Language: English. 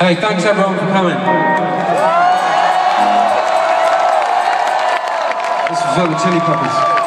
Hey, thanks everyone for coming. This is for the Chili Peppers.